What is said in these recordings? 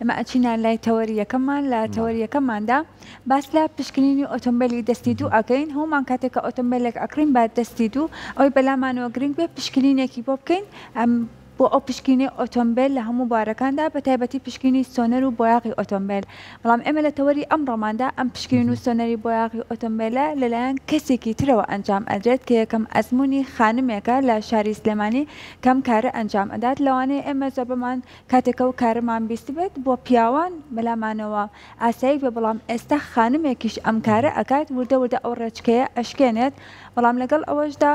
ئێمە ئەچینە لای تەوەری یەکەممان لە تەوەری یەکەمماندا باس لە پشکنینی ئۆتۆمبیلی دەستی دوو ئەکەین هەمومان کاتێک کە ئۆتۆمبیلێک ئەکڕین بە دەستی دوو ئەوەی بەلامانەوە گرنگ بێ پشکنینێکی بۆ بکەین ئەم بۆ ئەو پشکینی ئۆتۆمبیل لە هەموو بارەکاندا بە تایبەتی پشکینی سۆنەر و بۆیاغی ئۆتۆمبیل بەڵام ئێمە لە تەوەری ئەم ڕۆماندا ئەم پشکین و سۆنەری بۆیاغی ئۆتۆمبیلە لەلایەن کەسێکی ترەوە ئەنجام ئەدرێت کە یەکەم ئەزمموی خانمێکە لە شاری سلێمانی کەم کارە ئەنجام ئەدات لەوانەیە ئێمە زۆربەمان کاتێک ئەو کارەمان بیستبێت بۆ پیاوان بەلامانەوە ئاسایی بێ بەڵام ئێستا خانمێکیش ئەم کارە ئەکات وردە وردە ئەو ڕێچکەیە ئەشکێنێت بەڵام لەگەڵ ئەوەشدا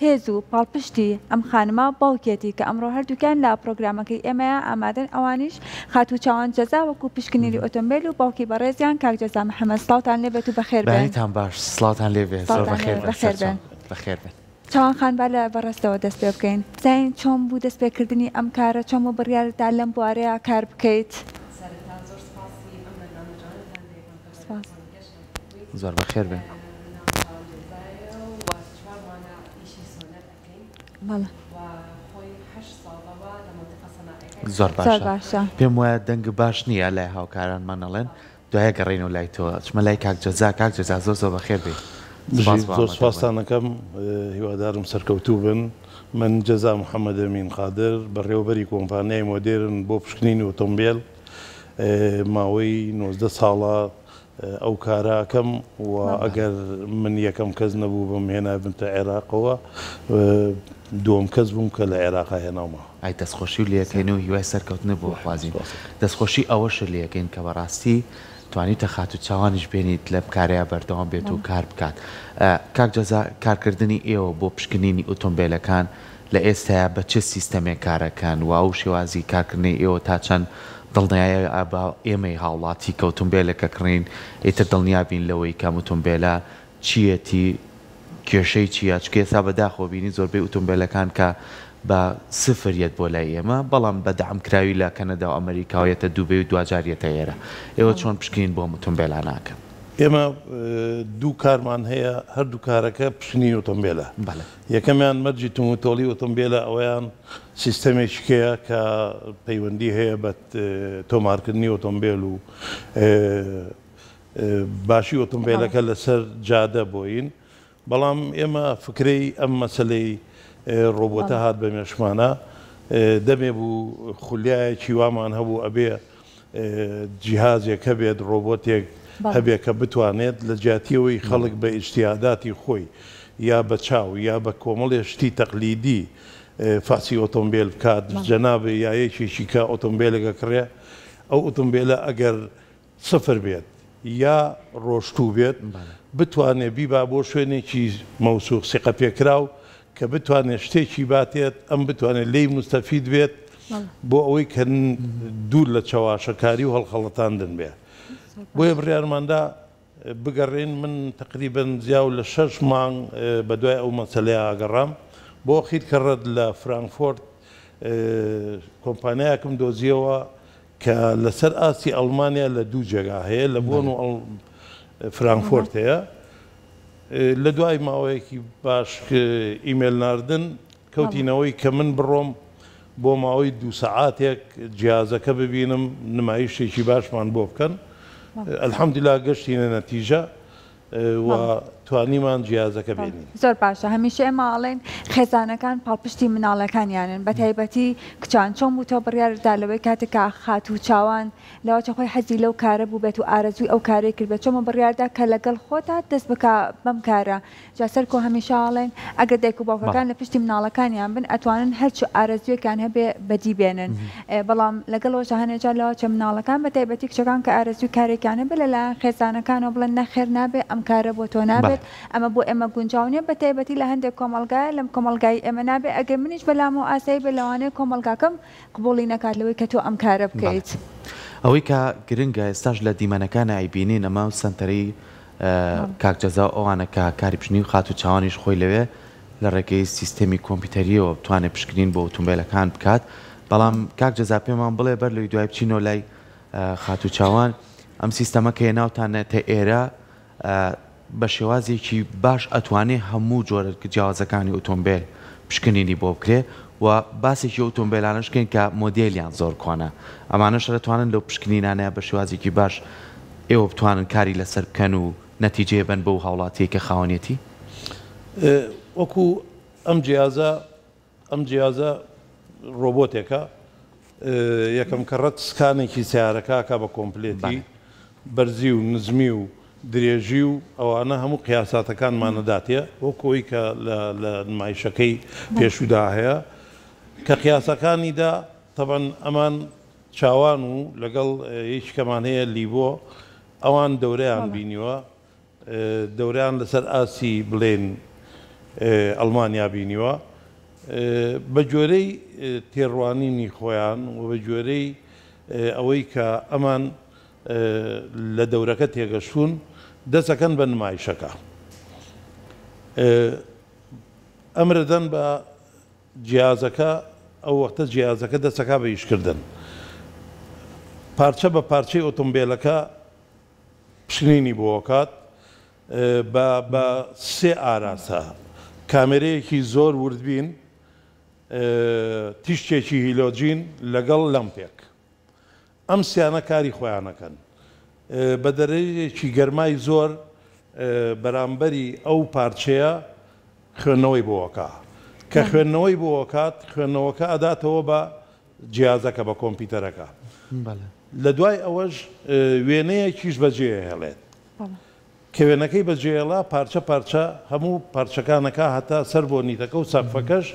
هێز و پاڵپشتی ئەم خانمە باوکیەتی کە ئەمڕۆ هەردووکیان لە پڕۆگرامەکەی ئێمەیا ئامادەن ئەوانیش خاتوو چاوان جەزا وەکو پشکنیری ئۆتۆمبێل و باوکی بەڕێزیان کاک جەزا محەمەد سڵاوتان لێبێت و بەخێربێن. بەریتان باش سڵاوتان لێبێت زۆر بەخێربێن سەرچاو بەخێربێن. چوان خان با لە بەڕێزتەوە دەست پێ بکەین بزانین چۆن بوو دەست پێکردنی ئەم کارە چۆن بوو بڕیارت دا لەم بوارەیا کار بکەیت؟ سەرەتا زۆر سپاسی ئەم بەرنامە جوانەتان لێ ئەکەم کە بە سپاس. تەلەفۆن گەشتم کردووین. زۆر بە خێر بێن. مناڵ چاوم لێدایە و چوار مانگە ئیشی سۆنەر ئەکەین بەڵێ. و خۆی هەشت ساڵە وا لە مەنتیقە سەناعیەکە ئیش زۆر ئەکا. باشە. زۆر باشە. پێم وایە دەنگ باش نییە لای هاوکارانمان ئەڵێن دوایە گەڕێینەوە لای تۆ ئەچمە لای کاک جەزا کاک جەزا زۆر زۆر بەخێر بێی سوپاس بۆ ئەمەتە بۆت. بژیت زۆر سوپاستان ئەکەم هیوادارم سەرکەوتوو بن من جەزا محمد امین قادر بەڕێوەبەری کۆمپانیای مۆدێرن بۆ پشکنینی ئۆتۆمبێل ماوەی نۆزدە ساڵە ئەو کارە ئەکەم و ئەگەر من یەکەم کەس نەبووبم هێنابمتە عێراقەوە دووەم کەس بووم کە لە عێراقا هێناومە. ئای دەستخۆشی لێ ئەکەین و هیوای سەرکەوتنت بۆ ئەخوازین. دەستخۆشی ئەوەشت لێ ئەکەین کە بەڕاستی توانیوتە خاتوو چاوانیش بێنیت لەم کارەیا بەردەوام بێت و کار بکات. کاک جەزا کارکردنی ئێوە بۆ پشکنینی ئۆتۆمبێلەکان لە ئێستایا بە چ سیستەمێک کار ئەکەن و ئەو شێوازی کارکردنەی ئێوە تا چەند دڵنیایی ئەبا ئێمەی هاوڵاتی کە ئۆتۆمبێلێک ئەکڕین ئیتر دڵنیا بین لەوەی کە ئەم ئۆتۆمبێلە چیەتی کێشەی چیە چونکە ئێستا بەداخەوە بینی زۆربەی ئوتومبێلەکان کە بە سفر یەت بۆ لای ئێمە بەڵام بە دەعم کراوی لە کەنەدا و ئەمەریکا و یەتە دوبەی و دواجار یەتە ئێرە ئێوە چۆن پشکنین بۆ ئەم ئوتومبێلانە ئەکەن؟ ئێمە دوو کارمان هەیە هەردوو کارەکە پشکنینی ئوتۆمبێلە بەڵێ. یەکەمیان مەرجی توموتۆڵی ئوتۆمبێلە ئەوەیان سیستەمێکیک هەیە کە پەیوەندی هەیە بە تۆمارکردنی ئۆتۆمبێل و باشی ئۆتۆمبێلەکە لەسەر جادە بۆین بەڵام ئێمە فکرەی ئەم مەسەلەی ڕۆبۆتە هات بە مێشکمانا دەمێ بوو خولیایەکی وامان هەبوو ئەبێ جیهازێک هەبێت ڕۆبۆتێک هەبێ کە بتوانێت لە جیاتیەوەی خەڵک بە ئیجتیهاداتی خۆی یا بە چاو یا بە کۆمەڵێ شتی تەقلیدی فەحسی ئۆتۆمبێل بکات جەنابێ یا یەکێکی کە ئۆتۆمبێلێک ئەکڕێ ئەو ئۆتۆمبێلە ئەگەر سفر بێت یا ڕۆشتوو بێت بتوانێت بیبا بۆ شوێنێکی مەوسووخ سیقە پێکراو کە بتوانێت شتێکی باتێت ئەم بتوانێت لێی موستەفید بێت بۆ ئەوەی کە دوور لە چەواشەکاری و هەڵخەڵەتاندن بێ بۆیە بڕیارماندا بگەڕێین من تقریبا زیاو لە شەش مانگ بە دوای ئەو مەسەلەیە ئاگەڕام بۆ ئەخیر کە ڕەد لە فرانکفۆرت کۆمپانیایەکم دۆزیەوە کە لەسەر ئاستی ئەڵمانیا لە دوو جێگا هەیە لە بۆن و فرانکفۆرت هەیە لە دوای ماوەیەکی باش ئیمێل ناردن کەوتینەوەی کە من بڕۆم بۆ ماوەی دوو سەعاتێک جیازەکە ببینم نمایشتێکی باشمان بۆ بکەن الحمدللە گەشتینە نەتیجە و توانیمان جیازەکە بێنین. زۆر باشە هەمیشە ئێمە ئەڵێن خێزانەکان پاڵپشتی مناڵەکانیانن بەتایبەتی کچان چۆن بوو تۆ بڕیارت دا لەوەی کاتێک کە خاتوو چاوان لەوەچە خۆی حەزی لەو کارە بووبێت و ئارەزووی ئەو کارەی کردبێت چۆن بوو بڕیاردا کە لەگەڵ خۆتا دەست بکا بەم کارە جا سەر کۆ هەمیشە ئەڵێن ئەگەر دایک و باوکەکان لە پشتی مناڵەکانیان بن ئەتوانن هەرچ ئارەزووێکیان هەبێ بەدی بێنن بەڵام لەگەڵ ئەوەشدا هەنێ جار لەواچێ مناڵەکان بە تایبەتی کچەکان کە ئارەزووی کارێکیان هەبێت لە لایەن خێزانەکانەوە بڵێن نەخێر نابێت ئەم کارە بۆ تۆ نابێت بەڵێ. ئەمە بۆ ئێمە گونجاو نیە بە تایبەتی لە هەندێک کۆمەڵگایە لەم کۆمەڵگای ئێمە نابێت ئەگەر منیش بە لامەوە ئاسایی بێت لەوانەیە کۆمەڵگاکەم قبوڵی نەکات لەوەی کە تۆ ئەم کارە بکەیت. بەڵێ ئەوەی کە گرنگە ئێستاش لە دیمەنەکان ئەیبینین ئەمە سەنتەری کاک جەزا و ئەوانە کە کاری پشنیوی خاتوو چاوانیش خۆی لەوێ لە ڕێگەی سیستەمی کۆمپیوتەریەوە بتوانێت پشکنین بۆ ئوتومبێلەکان بکات بەڵام کاک جەزا پێمان بڵێ بەر لەوی دوای بچینەوە لای خاتوو چاوان ئەم سیستەمە کە هێناوتانەتە ئێرە بە شێوازێکی باش ئەتوانێ هەموو جۆرە جیاوازەکانی ئۆتۆمبیل پشکنینی بۆ بکرێ و باسێکی ئۆتۆمبیلانش بکەین کە مۆدیلیان زۆر کۆنە ئەمانەش دەتوانن لەو پشکنینانەیە بە شێوازێکی باش ئێوە بتوانن کاری لەسەر بکەن و نەتیجەیە بەن بەو هاوڵاتیەی کە خاوەنیەتی. وەکو ئەم جیازە ئەم جیازە ڕۆبۆتێکە یەکەم کەڕەت سکانێکی سەیارەکەکا بە کۆمپلێتی بەرزی و نزمی و درێژی و ئەوانە هەموو قیاساتەکانمانەداتێ وەکو ئەوی کە لە نمایشەکەی پێشودا هەیە کە قیاسەکانیدا تەبەن ئەمان چاوان و لەگەڵ یەکی کەمان هەیە لیڤۆ ئەوان دەورەیان بینیوە دەورەیان لەسەر ئاستی بڵێن ئەڵمانیا بینیوە بە گوێرەی تێڕوانینی خۆیان و بە گوێرەی ئەوەی کە ئەمان لە دەورەکە تێگەشتوون دەست ئەکەن بە نمایشەکە ئەمرەدەن بە جیازەکە ئەو وەختە جیازەکە دەچەکا بە ئیشکردن پارچە بە پارچەی ئۆتۆمبێلەکە پشکنینی بۆ ئەکات بە بە سێ ئاراستە کامێرەیەکی زۆر وردبین تیشکێکی هیلۆجین لەگەڵ لەمپێک ئەم سیانە کاری خۆیان ئەکەن بە دەرەجەیەکی گەرمای زۆر بەرامبەری ئەو پارچەیە خوێندنەوەی بۆ ئەکا کە خوێندنەوەی بۆ ئەکات خوێندنەوەکە ئەداتەوە بە جیازەکە بە کۆمپیوتەرەکە لە دوای ئەوەش وێنەیەکیش بە جێ ئەهێڵێت کە وێنەکەی بە جێ ئێڵا پارچە پارچە هەموو پارچەکانەکە هەتا سەر بۆنیتەکە و سەقفەکەش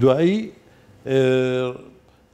دوایی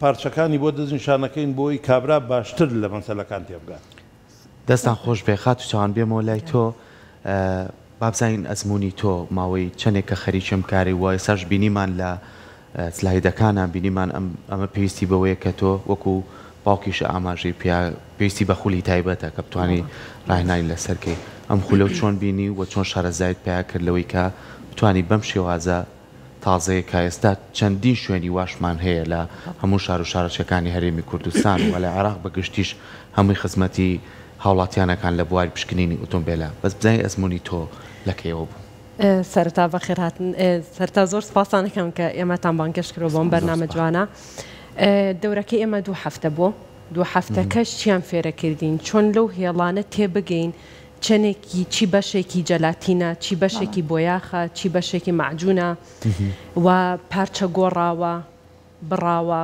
پارچەکانی بۆ دەست نیشانەکەین بۆی کابرا باشتر لە مەسەلەکان تێبگات. دەستتان خۆش بێ خاتو چاوان بێمەوە لای تۆ بابزانین ئەزمونی تۆ ماوەی چەنێکە خەریکی ئەم کارەی وە ئێساش بینیمان لە سلایدەکانا بینیمان ئەم ئەمە پێویستی بەوەیە کە تۆ وەکو باوکیش ئاماژەی پیا پێویستی بە خولی تایبەتە کە بتوانی راهێنانی لەسەر کەی ئەم خولەو چۆن بینی وە چۆن شارەزایت پیا کرد لەوەی کە بتوانی بەم شێوازە تازەیە کە ئێستا چەندین شوێنی واشمان هەیە لە هەموو شار و شارۆچکەکانی هەرێمی کوردستان و لە عێراق بە گشتیش هەمووی خزمەتی هاوڵاتیانەکان لە بواری پشکنینی ئوتۆمبێلە بەس بزانین ئەزموونی تۆ لە کەیەوە بوو؟ سەرەتا بەخێرهاتن سەرەتا زۆر سپاستان ئەکەم کە ئێمەتان بانگێشت کردووە بۆم بەرنامە جوانە دەورەکەی ئێمە دوو هەفتە بوو دوو هەفتەکەش چیان فێرە کردین چۆن لەو هێڵانە تێبگەین چنێکی چی بەشێکی جەلاتینە، چی بەشێکی بۆیاخە، چی بەشێکی مەعجوونە و پارچە گۆڕاوە، بڕاوە،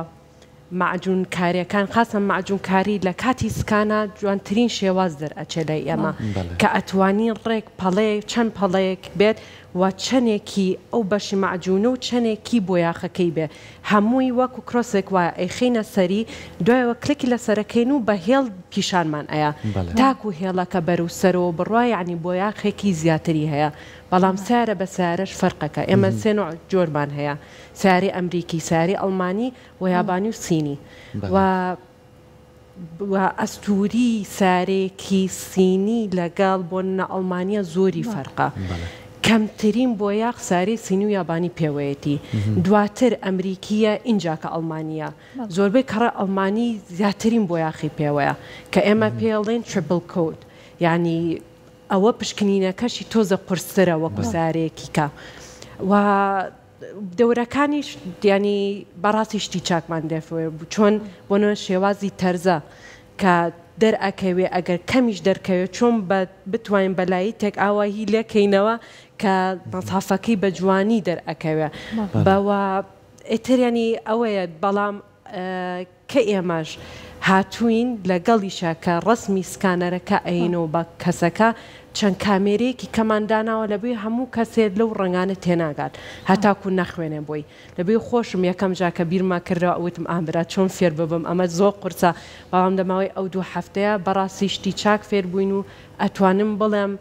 مەعجوون کاریەکان خاصەن مەعجوون کاری لە کاتی سکانا جوانترین شێواز دەرئەچێ لای ئێمە کە ئەتوانی ڕێک پەڵەیەک چەند پەڵەیەک بێت و چەنێکی ئەو بەشی مەعجونە و چەنێکی بۆیاخەکەی بێ هەمووی وەکو کرۆسێک وایە ئەیخەینە سەری دوایەوە کلکی لەسەرەکەین و بە هێڵ پیشانمان ئەیا تاکو هێڵەکە بەرو سەرەوە بڕوا یەعنی بۆیاخێکی زیاتری هەیە بەڵام سەیارە بە سەیارەش فەرقەکە ئێمە سێ نوع جۆرمان هەیە سەیارەی ئەمریکی سەیارەی ئەڵمانی و یابانی و سینی و و ئەستووری سارێکی سینی لە گەڵ بۆننە ئەڵمانییە زۆری فەرقە. کەمترین بۆیاخ سارێ سینی و یابانی پێوەیەتی. دواتر ئەمریکییە ئینجا کە ئەڵمانییە. زۆربەی کەڕە ئەڵمانی زیاترین بۆیاخی پێوەیە کە ئێمە پێی ئەڵێین تریپل کۆت یانی ئەوە پشکنینەکەشی تۆزە قورسترە وەکوو سارێکیکە. و دەورەکانیش یانی بەڕاستی شتی چاکمان دەفەوێ چۆن بۆنە شێوازی تەرزە کە دەرئەکەوێ ئەگەر کەمیش دەرکەوێت چۆن بە بتوانین بەلایی تێک ئاوایی لێکەینەوە کە مەسافەکەی بە جوانی دەرئەکەوێ بەوە ئێتریانی ئەوەیە بەڵام کە ئێمەش هاتووین لە گەڵیشا کە ڕەسمی سکانەرەکە ئەیەین و بە کەسەکە چەند کامێرەیەکی کەمان داناوە لە بێ هەموو کەسێ لەو ڕەنگانە تێناگات هەتاکوو نەخوێنێ بۆی لە بێ خۆشم یەکەم جا کە بیرمە کردەوە ئەوتم ئا برا چۆن فێر ببم ئەمە زۆر قورسە بەڵام لە ماوەی ئەو دوو هەفتەیە بەڕاستی شتی چاک فێر بووین و ئەتوانم بڵێم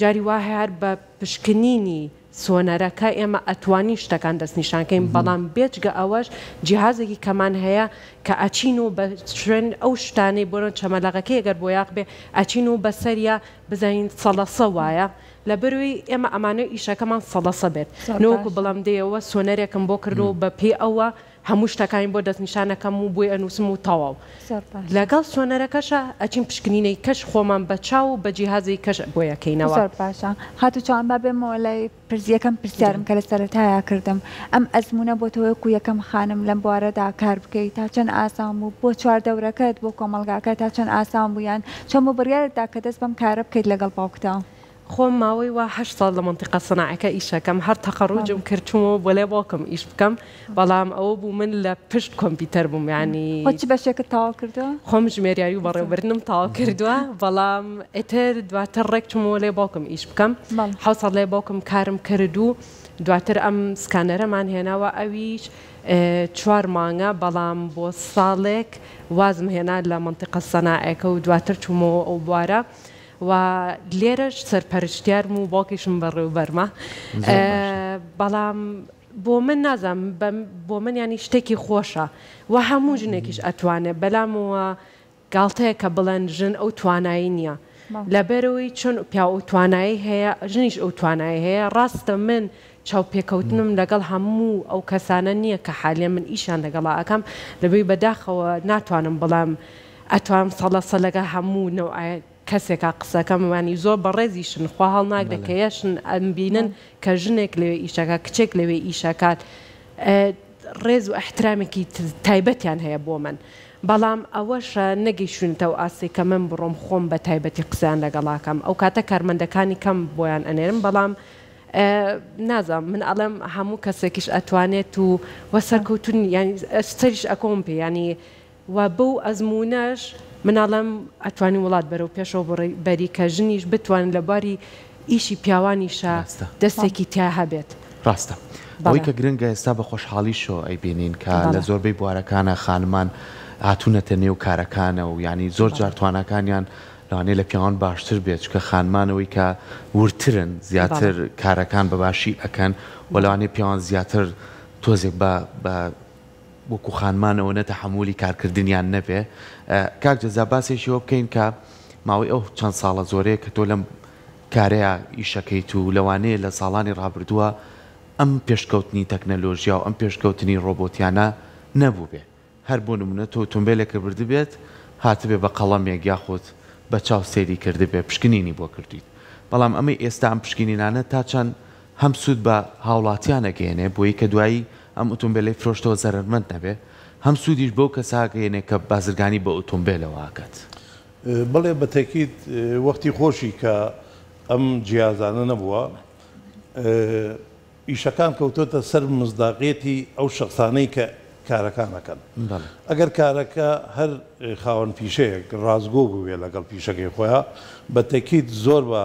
جاری وا هەیە هەر بە پشکنینی سۆنەرەکە ئێمە ئەتوانین شتەکان دەستنیشان کەین بەڵام بێجگە ئەوەش جیهازێکی کەمان هەیە کە ئەچین و بە شوێن ئەو شتانەی بۆرۆن چەمەلەغەکەی ئەگەر بۆیاخ بێ ئەچین و بەسەریا بزانین سەڵەسە وایە لەبەروەی ئێمە ئەمانەوە ئیشەکەمان سەڵەسە بێت نەوەکو بڵام دەیەوە سۆنەرێکم بۆ کردوە و بە پێی ئەوە هەموو شتەکانی بۆ دەستنیشان ئەکەم و بۆی ئەنووسم و تەواو. زۆر باشە. لەگەڵ سۆنەرەکەشا ئەچین پشکنینەیکەش خۆمان بە چاو و بە جیهازەیکەش بۆی ئەکەینەوە. زۆر باشە. خاتوو چاوان با بێمەوە لای پرس یەکەم پرسیارم کە لە سەرەتایا کردم. ئەم ئەزموونە بۆ تۆ وەکوو یەکەم خانم لەم بوارەدا کار بکەی تا چەند ئاسان بوو؟ بۆ چواردەورەکەت، بۆ کۆمەڵگاکە تا چەند ئاسان بوو یان چۆن بۆ بڕیارت دا کە دەست بەم کارە بکەیت لەگەڵ باوکتا؟ خۆم ماوەی وا هەشت ساڵ لە مەنتیقە سناعیەکە ئیشەکەم هەر تەقەڕوجم کرد چومەوە بۆ لای باوکم ئیش بکەم بەڵام ئەوە بوو من لە پشت کۆمپیوتەر بووم یانی خۆ چ بەشێکت تەواو کردووە؟ خۆم ژمێریاری و بەڕێوەبردنم تەواو کردووە بەڵام ئیتر دواتر ڕێک چومەوە لای باوکم ئیش بکەم بەڵێ حەوت ساڵ لای باوکم کارم کرد و دواتر ئەم سکانەرەمان هێناوە ئەویش چوار مانگە بەڵام بۆ ساڵێک وازم هێنا لە مەنتیقە سناعیەکە و دواتر چومەوە ئەو بوارە و لێرەش سەرپەرشتیارم و باوکیشم بەڕێوبەرمە زۆر باشە. بەڵام بۆ من نازانم بەم بۆ من یانی شتێکی خۆشە و هەموو ژنێکیش ئەتوانێ بەلام وە گاڵتەیە کە بڵێن ژن ئەو توانایی نیە بەڵێ. لەبەرەوەی چۆن پیاو ئەو توانایی هەیە ژنیش ئەو توانایی هەیە ڕاستە من چاوپێکەوتنم لەگەڵ هەموو ئەو کەسانە نیە کە حالیەن من ئیشیان لەگەڵا ئەکەم لەبەی بەداخەوە ناتوانم بڵێم ئەتوام سەلە سە لەگە هەموو نەوع کەسێکا قسەکەم وانی زۆر بەڕێزیشن خوا هەڵناگرێ کە یەشن ئەمبینن کە ژنێک لەوێ ئیشەکا کچێک لەوێ ئیشەکات ڕێز و ئەحترامێکی تایبەتیان هەیە بۆ من بەڵام ئەوەشە نەگەیشتونەتە ئەو ئاستەی کە من بڕۆم خۆم بە تایبەتی قسەیان لەگەڵا کەم ئەو کاتە کارمەندەکانی کەم بۆیان ئەنێرم بەڵام نازانم من ئەڵێم هەموو کەسێکیش ئەتوانێت و وە سەرکەوتون یانی سەریش ئەکەوم پێ یانی و بەو ئەزموونەش من ئەڵێم ئەتوانین وڵات بەرەو پێشەوە بەری کە ژنیش بتوانن لە بواری ئیشی پیاوانیشا ڕاستە. دەستێکی تیا هەبێت. ڕاستە. ئەوەی بەڵێ. کە گرنگە ئێستا بە خۆشحاڵیشەوە ئەیبینین کە لە بەڵێ. زۆربەی بوارەکانا خانمان هاتوونەتە نێو کارەکانە و یانی زۆر جار بەڵێ. تواناکانیان لەوانەیە لە پیاوان باشتر بێت چونکە خانمان ئەوەی کە وردترن بەڵێ. زیاتر کارەکان بە باشی ئەکەن و بەڵێ. لەوانەیە پیاوان زیاتر تۆزێک بە بە وەکو خانمان ئەوەنە تەحەمولی کارکردنیان نەبێ کاک جەزا باسێکی ئەوە بکەین کە ماوەی ئەو چەند ساڵە زۆرەیە کە تۆ لەم کارەیا ئیشەکەیت و لەوانەیە لە ساڵانی ڕابردووە ئەم پێشکەوتنی تەکنەلۆژیا و ئەم پێشکەوتنی ڕۆبۆتیانە نەبووبێ هەر بۆ نمونە تۆ ئوتۆمبێلێکت بردبێت هاتبێ بە قەڵەمێک یاخود بە چاو سەیری کردبێ پشکنینی بۆ کردویت بەڵام ئەمەی ئێستا ئەم پشکنینانە تا چەند هەم سوود بە هاوڵاتیان ئەگەیەنێ بۆی کە دوایی ئەم ئوتومبێلەی فرۆشتەوە زەرەرمەند نەبێ، هەم سوودیش بەو کەسە ئەگەیەنێ کە بازرگانی بە ئوتومبێلەوە ئەکات. بەڵێ بە تەکید وەختی خۆشی کە ئەم جیازانە نەبووە ئیشەکان کەوتۆتە سەر مصداقیەتی ئەو شەخسانەی کە کارەکان ئەکەن ئەگەر کارەکە هەر خاوەن پیشەیەک ڕاستگۆ بووبێ لەگەڵ پیشەکەی خۆیا بە تەکید زۆر بە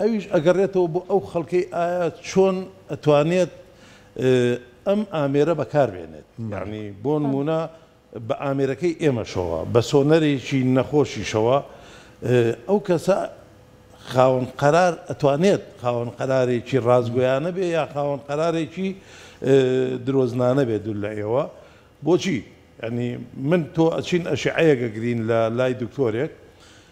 ئەویش ئەگەڕێتەوە بۆ ئەو خەڵکەی ئایا چۆن ئەتوانێت ئەم ئامێرە بەکار بێنێت یانی بۆ نمونە بە ئامێرەکەی ئێمەشەوە بە سۆنەرێکی نەخۆشیشەوە ئەو کەسە خاوەن قەرار ئەتوانێت خاوەن قەرارێکی ڕازگویانە بێ یا خاوەن قەرارێکی درۆزنانە بێ دوور لە ئێوە بۆچی ینی من تۆ ئەچین ئەشعەیەگە گرین لە لای دکتۆرێک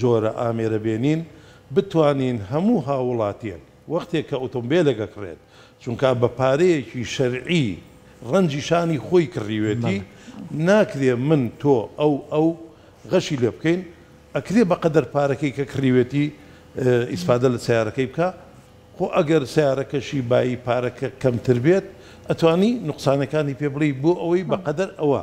جۆرە ئامێرە بێنین بتوانین هەموو هاووڵاتییەک وەختێک کە ئۆتۆمبێلێک ئەکڕێت چونکا بە پارەیەکی شەرعی ڕەنجی شانی خۆی کڕیوێتی ناکرێ من تۆ ئەو ئەو غەشی لێ بکەین ئەکرێ بە قەدەر پارەکەی کە کڕیوێتی ئیسفادە لە سەیارەکەی بکا خۆ ئەگەر سەیارەکەشی بایی پارەکە کەمتر بێت ئەتوانی نوقسانەکانی پێ بڵێی بۆ ئەوەی بە قەدەر ئەوە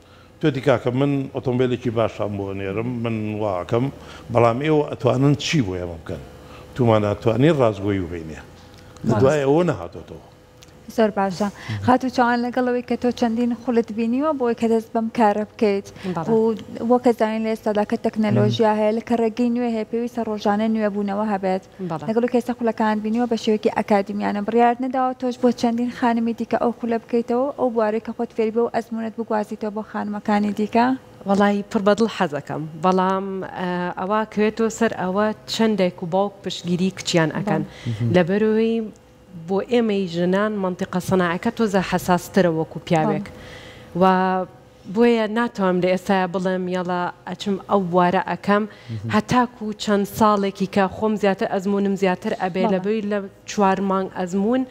پێتی کاکە من ئۆتۆمبێلێکی باشتان بۆ ئەنێرم من وا ئەکەم بەڵام ئێوە ئەتوانن چی بۆ ئێمە بکەن تومان ئەتوانی ڕاستگۆی ببینێ لە دوای ئەوە نەهاتۆتەوە. زۆر باشە خاتو چاوان لەگەڵ ئەوەی کە تۆ چەندین خولت بینیوە بۆی کە دەست بەم کارە بکەیت و وەکە زانین لە ئێستادا کە تەکنەلۆژیا هەیە لە کە ڕێگەی نوێ هەیە پێویستە ڕۆژانە نوێبوونەوە هەبێت لەگەڵ ئەوەی کە ئێستا خولەکانت بینیوە بە شێوەیەکی ئەکادیمیانە بڕیارت نەداوە تۆش بۆ چەندین خانمی دیکە ئەو خولە بکەیتەوە و ئەو بوارەی کە خۆت فێری بووە و ئەزموونت بگوازیتەوە بۆ خانمەکانی دیکە؟ وەڵای پڕ بە دڵ حەزەکەم بەڵام ئەوە ئەکەوێتەوە سەر ئەوە چەند دایک و باوک پشتگیری کچیان ئەکەن لەبەرئەوەی بۆ ئێمەی ژنان مەنتیقە سەناعیەکە تۆزێ حەساسترە وەکو پیاوێک و بۆیە ناتوانم لە ئێستایا بڵێم یەڵا ئەچم ئەو بوارە ئەکەم هەتاکو چەند ساڵێکی کە خۆم زیاتر ئەزمونم زیاتر ئەبێ بەڵێ. لەبەوی لە چوار مانگ ئەزمون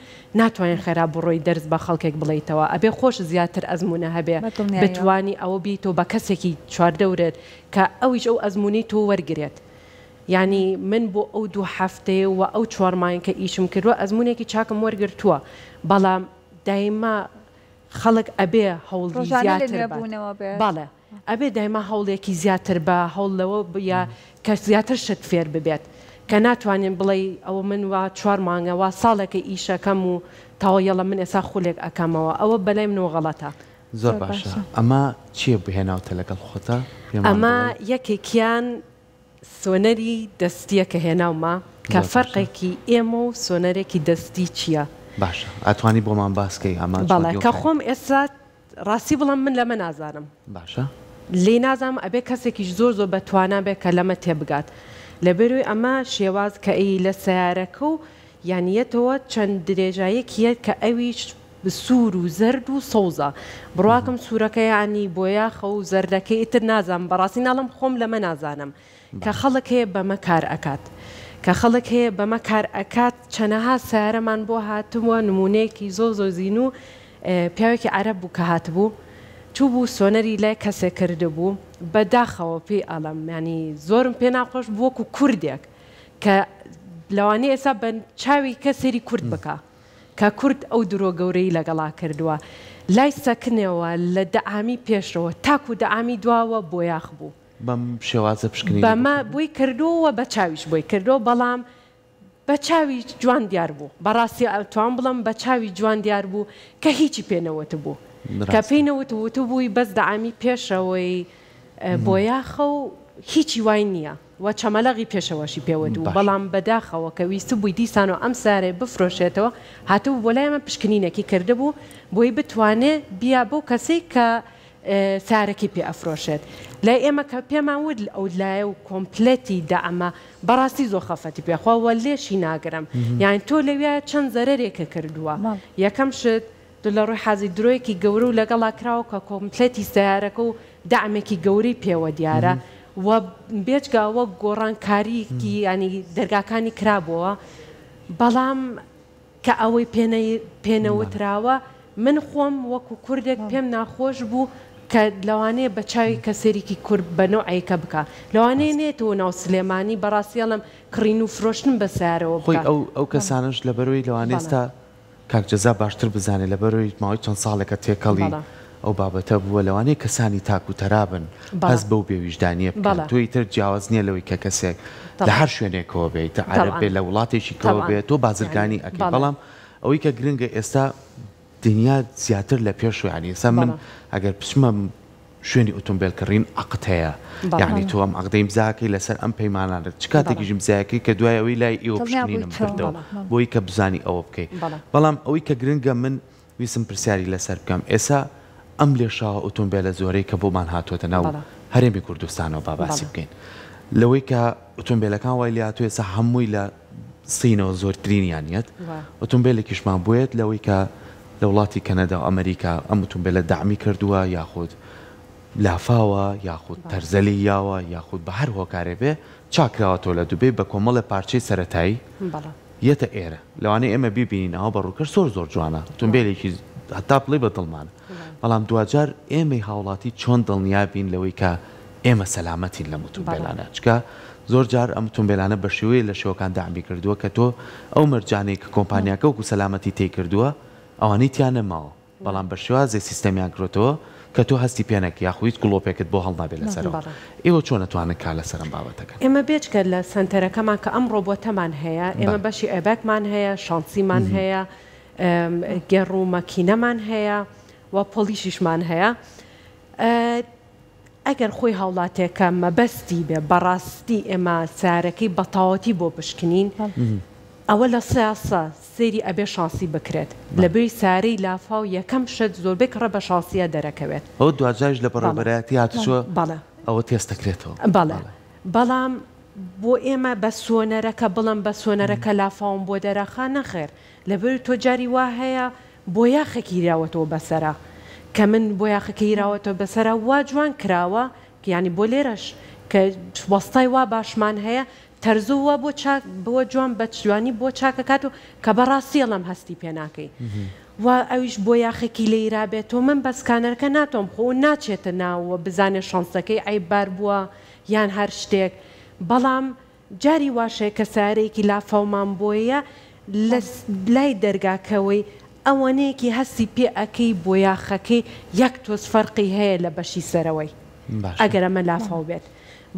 ناتوانین خێرا بڕۆی دەرس بە خەڵکێک بڵێیتەوە ئەبێ خۆشت زیاتر ئەزمونە هەبێ بە دڵنیاییەوە. بتوانی ئەوە بێیتەوە بە کەسێکی چواردەورت کە ئەویش ئەو ئەزمونەی تۆ وەرگرێت یانی من بۆ ئەو دوو هەفتەیە و ئەو چوار مانگ کە ئیشم کردووە ئەزموونێکی چاکم وەرگرتووە، بەڵام دایما خەڵک ئەبێ هەوڵی زیاتر بات، بەڵێ ئەبێ دایما هەوڵێکی زیاتر بە هەوڵ لەوە بە کە زیاتر شت فێر ببێت کە ناتوانین بڵێی ئەوە من وا چوار مانگە وا ساڵێکە ئیشەکەم و تەواو یەڵە من ئێسا خولێک ئەکەمەوە ئەوە بە لای منەوە غەڵەتە. زۆر باشە ئەمە چیە بهێناوتە لەگەڵ خۆتا پێمان بڵێ؟ ئەمە یەکێکیان. سۆنەری دەستیە کە هێناومە کە فەرقێکی ئێمە و سۆنەرێکی دەستی چیە؟ باشە ئەتوانی بۆمان باس کەی ئەمە چۆن ئێوە کاری. بەڵێ کە خۆم ئێستا ڕاستی بڵێم من لەمە نازانم. باشە. لێی نازانم ئەبێ کەسێکیش زۆر زۆر بە توانا بێ کە لەمە تێ بگات لە بەروی ئەمە شێواز کە ی لە سەیارەکە و یانیەتەوە چەند درێژایەکیە کە ئەویش سور و زەرد و سەوزە بڕواکم سورەکە یانی بۆیاخە و زەردەکەی ئیتر نازانم بەڕاستی ناڵێم خۆم لەمە نازانم کە خەڵک هەیە بەمە کار ئەکات کە خەڵک هەیە بەمە کار ئەکات چەنەها سەیارەمان بۆ هاتبوە نمونەیەکی زۆر زۆر زینو پیاوێکی عەرەب بوو کە هاتبوو چوبوو سۆنەری لای کەسێک کردبوو بە داخەوە پێی ئەڵێم یانی زۆرم پێ ناخۆش بوو وەکو کوردێک کە لەوانەیە ئێستا بە چاوی کە سەیری کورد بکا. کە کورد ئەو درۆ گەورەی لەگەڵا کردوە لای سەکنەوە لە دە ئامی پێشەوە تاکو دە ئامی دواوە بۆیاخ بوو. بەم شێوازە پشکنینی بۆ کردوە؟ بەمە بۆی کردوە و بە چاویش بۆی کردوە بەڵام بە چاوی جوان دیار بوو بەڕاستی ئەتوام بڵێم بە چاوی جوان دیار بوو کە هیچی پێ نەوتبوو کە پێی نەوت وتبووی بەس دە ئامی پێشەوەی بۆیاخە و هیچی وای نیە. و چەمەلەغی پێشەوەشی پێوە دوو باش. بەڵام بەداخەوە کە ویستبووی دیسانەوە ئەم سارەی بفرۆشێتەوە هاتبوو بۆ لای من پشکنینەکی کردبوو بۆی بتوانێ بیا بەو کەسەی کە سارەکەی پێ ئەفرۆشێت لای ئێمە کە پێمان وت ئەو لایە و کۆمپلێتی دا ئەمە بەڕاستی زۆر خەفەتی پێ خوا وە لێشی ناگرم یانی تۆ لەویا چەند زەرەرێکە کردووە یەکەم شت دو لە رووی حازی درۆیەکی گەورە و لەگەڵا کراوە کە کۆمپلێتی سەیارەکە و دەعمێکی گەورەی پێوە دیارە و بێجگە ئەوە گۆڕانکاریی یانی دەرگاکانی کرابۆوە بەڵام کە ئەوەی پێنەوتراوە من خۆم وەکو کوردێک پێم ناخۆش بوو کە لەوانەیە بە چاوی کەسێریکی کورد بە نەوعێکە بکا لەوانەیە نێتەوە ناو سلێمانی بەڕاستی ئەڵێم کڕین و فرۆشتن بە سەیارەوە بکا. خۆی ئەو ئەو کەسانەش لەبەرەوەی لەوانەیە ئێستا. کاک جەزا باشتر بزانێت لەبەرەوەی ماوەی چەند ساڵێکە تێکەڵی ئەو بابەتە بووە لەوانەیە کەسانی تاک و تەرا بن هەست بەو بێویژدانیە بکەن تۆ ئیتر جیاواز نیە لەوەی کە کەسێک لە هەر شوێنێکەوە بێت عەرەب بێت لە وڵاتێکی کەوە بێت تۆ بازرگانی ئەکەیت بەڵام ئەوەی کە گرنگە ئێستا دنیا زیاتر لە پێش و یانی ئێستا من ئەگەر بچمە شوێنی ئۆتۆمبێل کڕین عەقد هەیە یەعنی تۆ ئەم عەقدە ئیمزاکەی لەسەر ئەم پەیمانانەت چ کاتێکیش ئیمزایەکەی کە دوای ئەوەی لای ئێوە پشکنینم کردەوە بۆی کە بزانی ئەوە بکەی بەڵام ئەوەی کە گرنگە من ویستم پرسیاری لەسەر بکەم ئێسا ئەم لێشاوە ئۆتۆمبێلە زۆرەی کە بۆمان هاتۆتە ناو هەرێمی کوردستانەوە با باسی بکەین لەوەی کە ئۆتۆمبێلەکان وای لێهاتووە ئێسا هەمووی لە سینەوە زۆرترینیان یەت ئۆتۆمبێلێکیشمان بۆیەت لەوەی کە لە وڵاتی کەنەدا و ئەمەریکا ئەم ئۆتۆمبێلە دەعمی کردووە یاخود لافاوە یاخود تەرزەلی یاوە یاخود بە هەر هۆکارێ بێ چاکراوەتەوە لە دوبەی بە کۆمەڵێ پارچەی سەرەتایی یەتە ئێرە لەوانەیە ئێمە بیبینین ئەوە بە ڕووکەش زۆر زۆر جوانە ئۆتۆمبێلێکی هەتا بڵێی بە دڵمانە بەڵام دواجار ئێمەی هاوڵاتی چۆن دڵنیا بین لەوەی کە ئێمە سەلامەتین لەم ئوتومبێلانە چکە زۆر جار ئەم ئوتومبێلانە بە شێوەیە لە شێوەکان دەعمی کردووە کە تۆ ئەو مەرجانەی کە کۆمپانیاکە وەکو سەلامەتی تەی کردووە ئەوانەی تیا نەماوە بەڵام بە شێوازێ سیستەمیان کرۆتەوە کە تۆ هەستی پێ نەکەی یاخو هیچ گڵۆپێکت بۆ هەڵنابێ لەسەرەوە ئێوە چۆن ئەتوانن کار لەسەر ئەم بابەتەکەن؟ ئێمە بێجگە لە سەنتەرەکەمان کە ئەم ڕۆبۆتەمان هەیە ئێمە بەشی ئێبەکمان هەیە شانسیمان هەیە گێڕ و مەکینەمان هەیە و پۆلیشیشمان هەیە ئەگەر خۆی هاوڵاتیەکە مەبەستی بێ بەڕاستی ئێمە سارەکەی بەتاوەتی بۆ بشکنین ئەوە لە سا سا سەیری ئەبێ شاسی بکرێت لەبەی سارەی لافاو یەکەم شت زۆربەی کڕە بە شاسیە دەرەکەوێت ئەوە دواجاریش لە بەڕێوەبەرایەتی هاتووە بەڵێ ئەوە تێست دەکرێتەوە بەڵێ بەڵام بۆ ئێمە بە سۆنەرەکە بڵم بە سۆنەرەکە لافاوم بۆ دەرەخا نەخێر لەبەر تۆ جاری وا هەیە بۆیاخێکی یراوەتەوە بەسەرا کە من بۆیاخەکە یراوەتە بەسەرا وا جوان کراوە یانی بۆ لێرەش کە وەستای وا باشمان هەیە تەرزو وا بۆ چاک بوە جوان بەچوانی بۆ چاکەکات و کە بەڕاستی ئەڵێم هەستی پێ ناکەی وا ئەویش بۆیاخەکی لێ یرابێتەوە من بە سکانەرەکە ناتوام خۆ ئەو ناچێتە ناوەوە بزانێ شەنسەکەی عەیب بار بوە یان هەر شتێک بەڵام جاری واشە کە سارێکی لافاومان بۆیە لە لای دەرگاکەوەی ئەوەنەیەکی هەستی پێ ئەکەی بۆیاخەکەی یەک تۆز فەرقی هەیە لە بەشی سەرەوەی ئەگەر ئەمە لافاو بێت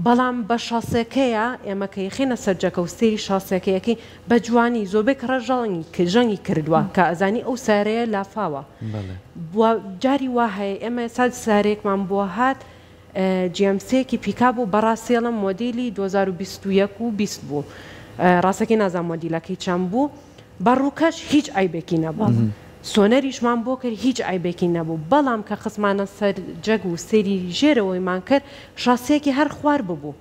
بەڵام بە شاسێکەیە ئێمە کە یخینە سەر جەکە و سەیری شاسێکە یەکەی بە جوانی زۆربەی کڕە ژەڵنگی ژەنگی کردوە کە ئەزانی ئەو سارەیە لافاوە جاری وا هەیە ئێمە ساد سارێکمان بۆ هات جیامسێکی پیکا بوو بەڕاستی ئەڵێم مۆدیلی دوو هەزار و بیست و یەک و بیست بوو ڕاستەکەی نازام مۆدیلەکەی چەند بوو بە ڕووکەش هیچ عەیبێکی نەبوو سۆنەریشمان بۆ کرد هیچ عەیبێکی نەبوو بەڵام کە خستمانە سەر جەک و سەیری ژێرەوەیمان کرد شاسیەکی هەر خوار ببوو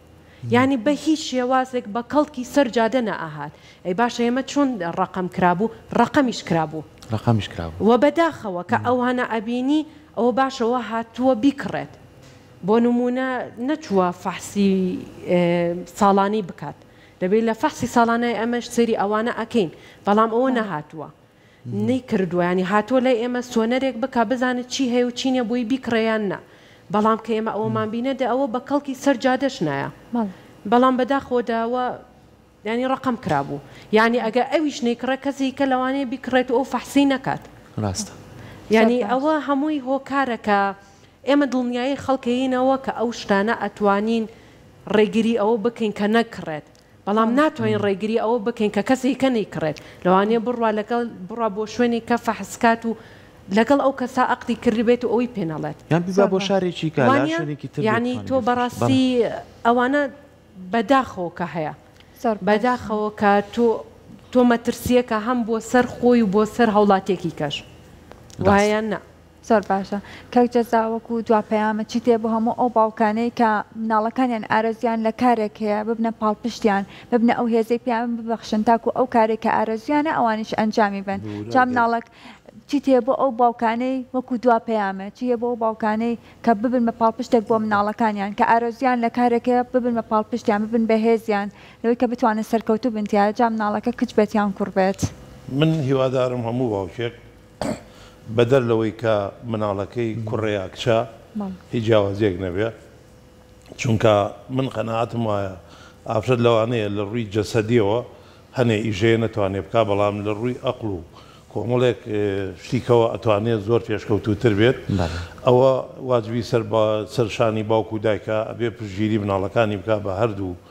یانی بە هیچ شێوازێک بە کەڵکی سەر جادە نەئەهات ئەی باشە ئێمە چۆن ڕەقەم کرابوو ڕەقەمیش کرابوو ڕەقەمیش کرابوو. وە بەداخەوە کە ئەوانە ئەبینی ئەوە باشە ئەوە هاتووە بیکڕێت بۆ نموونە نەچووە فەحسی ساڵانەی بکات دەبێت لە فەحسی ساڵانای ئەمەش سەیری ئەوانە ئەکەین بەڵام ئەوە نەهاتووە نەی کردووە یانی هاتووە لای ئێمە سۆنەرێک بکا بزانێت چی هەیە و چی نیە بۆی بیکڕێ یان نا بەڵام کە ئێمە ئەوەمان بینە دە ئەوە بە کەڵکی سەر جادەش نایە بەڵام بەداخەوە دە ئەوە یانی ڕەقەم کرابوو یانی ئەگە ئەویش نەیکڕێ کەسی کە لەوانەیە بیکڕێت و ئەو فەحسی نەکات ڕاستە یانی ئەوە هەمووی هۆکارە کە ئێمە دڵنیایی خەڵکەینەوە کە ئەو شتانە ئەتوانین ڕێگری ئەوە بکەین کە نەکڕێت. بەڵام ناتوانین ڕێگری ئەوە بکەین کە کەسێک کە نەیکڕێت لەوانەیە بڕوا لەگەڵ بڕوا بۆ شوێنێک کە فەحس کات و لەگەڵ ئەو کەسە ئەقدی کردبێت و ئەوی پێ نەڵێت. یان ببا بۆ شارێکی کە لە شوێنێکی تر بێت یانی تۆ بەڕاستی ئەوانە بەداخەوە کە هەیە بەداخەوە کە تۆ تۆ مەترسیەکە هەم بۆ سەر خۆی و بۆ سەر هاوڵاتێکی کەش وایە یان نا. زۆر باشە کاک جەزا وەکو دوا پەیامت چیت هەیە بۆ هەموو ئەو باوکانەی کە مناڵەکانیان ئارەزویان لە کارێک هەیە ببنە پاڵپشتیان ببنە ئەو هێزەی پێیان ببەخشن تاکو ئەو کارەی کە ئارەزویانە ئەوانیش ئەنجامی بەن جا مناڵەک چیت هەیە بۆ ئەو باوکانەی وەکو دوا پەیامت چی هەیە بۆ ئەو باوکانەی کە ببن بە پاڵپشتێک بۆ مناڵەکانیان کە ئارەزویان لە کارێک هەیە ببن بە پاڵپشتیان ببن بە هێزیان لەوەی کە بتوانن سەرکەوتوو بن تیایا جا مناڵەکە کچ بێت یان کوڕ بێت. من هیوادارم هەموو باوکێک بەدەر لەوەی کە مناڵەکەی کوڕە یا کچە هیچ جیاوازیەک نەبێ چونکە من قەناعەتم وایە ئافرەت لەوانەیە لە ڕووی جەسەدیەوە هەنێ ئیژەیە نەتوانێ بکا بەڵام لە ڕووی ئەقڵ و کۆمەڵێک شتیکەوە ئەتوانێ زۆر پێشکەوتووتر بێت ئەوە واجبی سەر شانی باوک و دایکە ئەبێ پشتگیری مناڵەکانی بکا بە هەردوو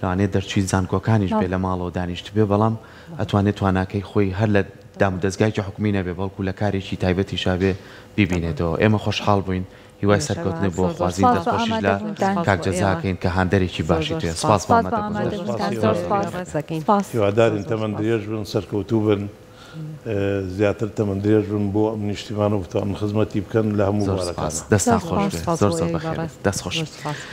لەوانەیە دەرچووی زانکۆکانیش بێ لە ماڵەوە دانیشتبێ بەڵام ئەتوانێ تواناکەی خۆی هەر لە دامودەزگایەکی حکومی نەبێ بەڵکو لە کارێکی تایبەتیشا بێ بیبینێتەوە ئێمە خۆشحاڵ بووین هیوای سەرکەوتنت بۆ ئەخوازین دەستخۆشیش لە کاک جەزا ئەکەین کە هاندەرێکی باشی تۆیە سپاس بۆ ئامادەبوونتان زۆر سپاس. هیوادارین تەمەن درێژ بن سەرکەوتوو بن زیاتر تەمەن درێژ بن بۆ ئەم نیشتیمان و بتوانن خزمەتی بکەن لە هەموو بوارەکاندا. زۆر سپاس دەستان خۆش بێت زۆر زۆر بەخێربێن دەست خۆش.